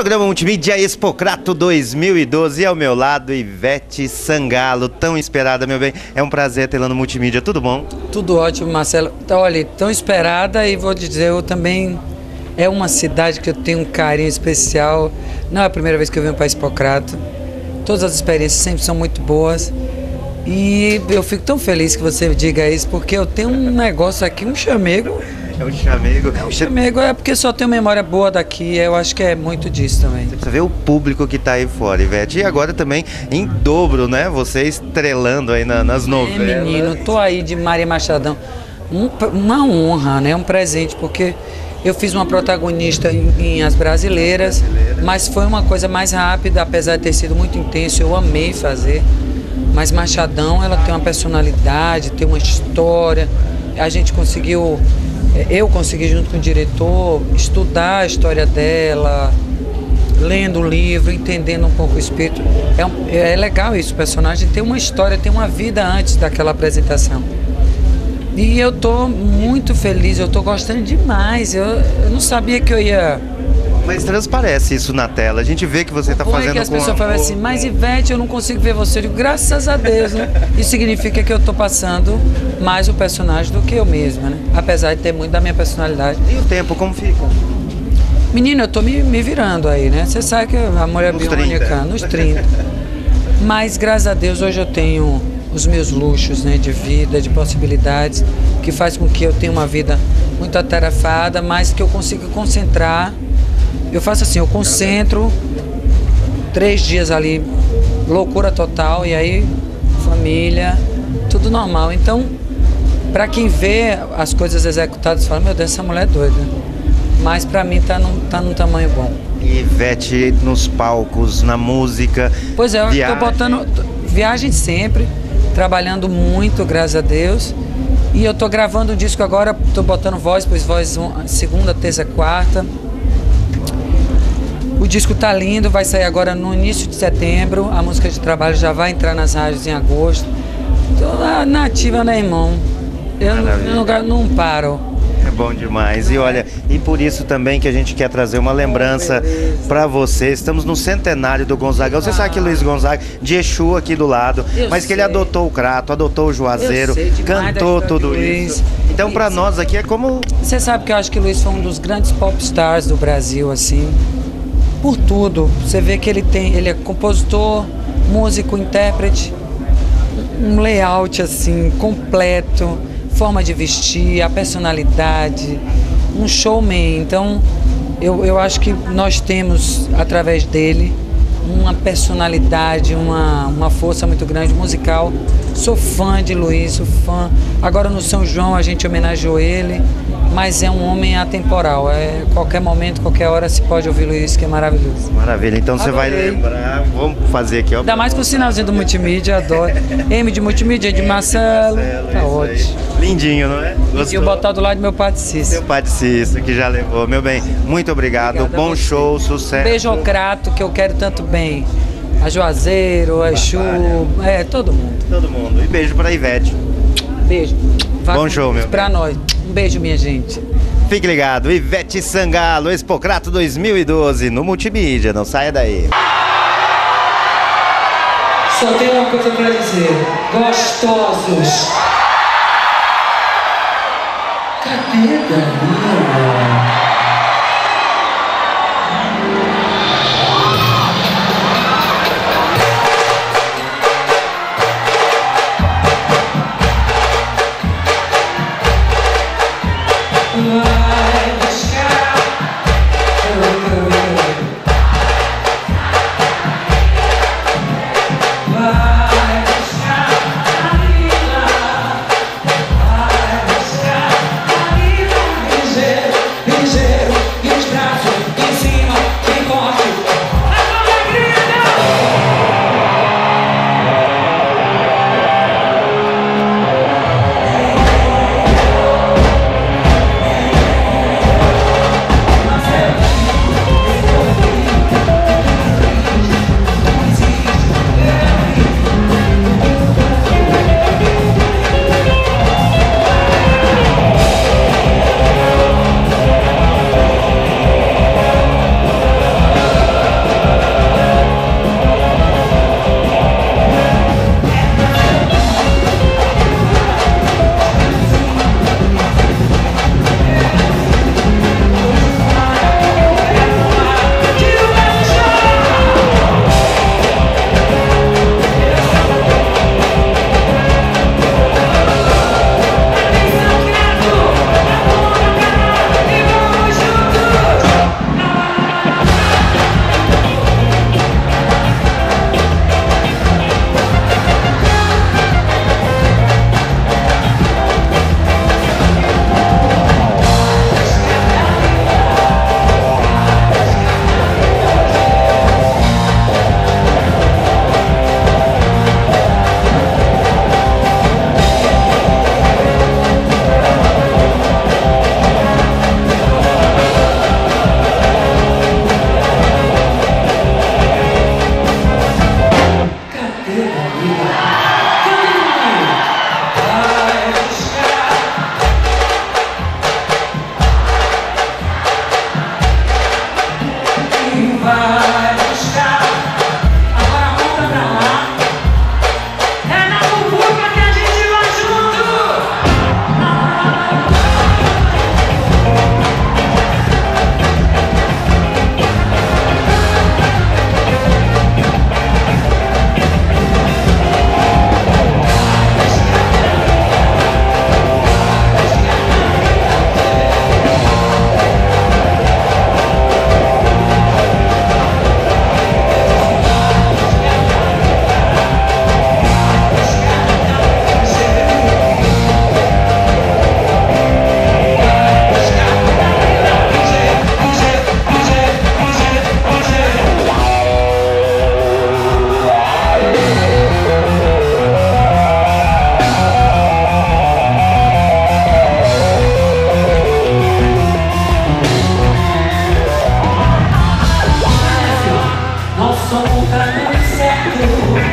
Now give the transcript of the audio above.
Programa Multimídia Expocrato 2012 e ao meu lado Ivete Sangalo, tão esperada, meu bem. É um prazer tê-la no Multimídia, tudo bom? Tudo ótimo, Marcelo. Então, olha, tão esperada e vou dizer, eu também é uma cidade que eu tenho um carinho especial. Não é a primeira vez que eu venho para Expocrato. Todas as experiências sempre são muito boas. E eu fico tão feliz que você diga isso, porque eu tenho um negócio aqui, um chamego é um chamego. É um chamego, é porque só tenho memória boa daqui, eu acho que é muito disso também. Você precisa ver o público que está aí fora, Ivete. E agora também em dobro, né? Você estrelando aí na, nas novelas. É, menino, tô aí de Maria Machadão. Um, uma honra, né? Um presente, porque eu fiz uma protagonista em, em, As Brasileiras, mas foi uma coisa mais rápida, apesar de ter sido muito intenso, eu amei fazer. Mas Machadão, ela tem uma personalidade, tem uma história. A gente conseguiu é, eu consegui, junto com o diretor, estudar a história dela, lendo o livro, entendendo um pouco o espírito. É, um, é legal isso, o personagem tem uma história, tem uma vida antes daquela apresentação. E eu estou muito feliz, eu estou gostando demais. Eu, eu não sabia que eu ia mas transparece isso na tela. A gente vê que você está fazendo. É que as pessoas falam assim, mas Ivete, eu não consigo ver você. Eu digo, graças a Deus, né? Isso significa que eu estou passando mais o personagem do que eu mesma, né? Apesar de ter muito da minha personalidade. E o tempo, como fica? Menina, eu tô me, me virando aí, né? Você sabe que a mulher nos biônica, 30. nos 30. Mas graças a Deus hoje eu tenho os meus luxos né, de vida, de possibilidades, que faz com que eu tenha uma vida muito atarefada, mas que eu consiga concentrar eu faço assim, eu concentro três dias ali, loucura total, e aí família, tudo normal. Então, para quem vê as coisas executadas, fala, meu Deus, essa mulher é doida. Mas para mim tá num, tá num tamanho bom. E Ivete nos palcos, na música. Pois é, eu viagem. tô botando viagem sempre, trabalhando muito, graças a Deus. E eu tô gravando um disco agora, tô botando voz, pois voz segunda, terça, quarta. O disco tá lindo, vai sair agora no início de setembro. A música de trabalho já vai entrar nas rádios em agosto. Tô nativa, né, irmão? Eu, eu não, não paro. É bom demais. E olha, e por isso também que a gente quer trazer uma lembrança para você. Estamos no centenário do Gonzaga. Você ah. sabe que Luiz Gonzaga, de Exu aqui do lado, eu mas sei. que ele adotou o Crato, adotou o Juazeiro, cantou tudo isso. Então, para nós aqui é como. Você sabe que eu acho que o Luiz foi um dos grandes pop stars do Brasil, assim por tudo. Você vê que ele tem, ele é compositor, músico, intérprete, um layout assim completo, forma de vestir, a personalidade, um showman. Então, eu, eu acho que nós temos através dele uma personalidade, uma, uma força muito grande musical. Sou fã de Luiz, sou fã. Agora no São João a gente homenageou ele mas é um homem atemporal. É qualquer momento, qualquer hora se pode ouvir Luiz, que é maravilhoso. Maravilha. Então você vai lembrar. Vamos fazer aqui, ó. Ainda mais com o sinalzinho do multimídia, adoro. M de multimídia, de Marcelo. Marcelo tá ótimo. Aí. Lindinho, não é? Gostou? E eu botar do lado do meu paticício. Meu paticício, que já levou. Meu bem, muito obrigado. Obrigada Bom show, sucesso. Beijo ao Crato, que eu quero tanto bem. A Juazeiro, a Exu, é, todo mundo. Todo mundo. E beijo pra Ivete. Beijo. Vá Bom show, meu. Pra nós. Um beijo, minha gente. Fique ligado, Ivete Sangalo, Expocrato 2012, no Multimídia, não saia daí. Só tenho uma coisa pra dizer, gostosos. Cadê Dani? so unacceptable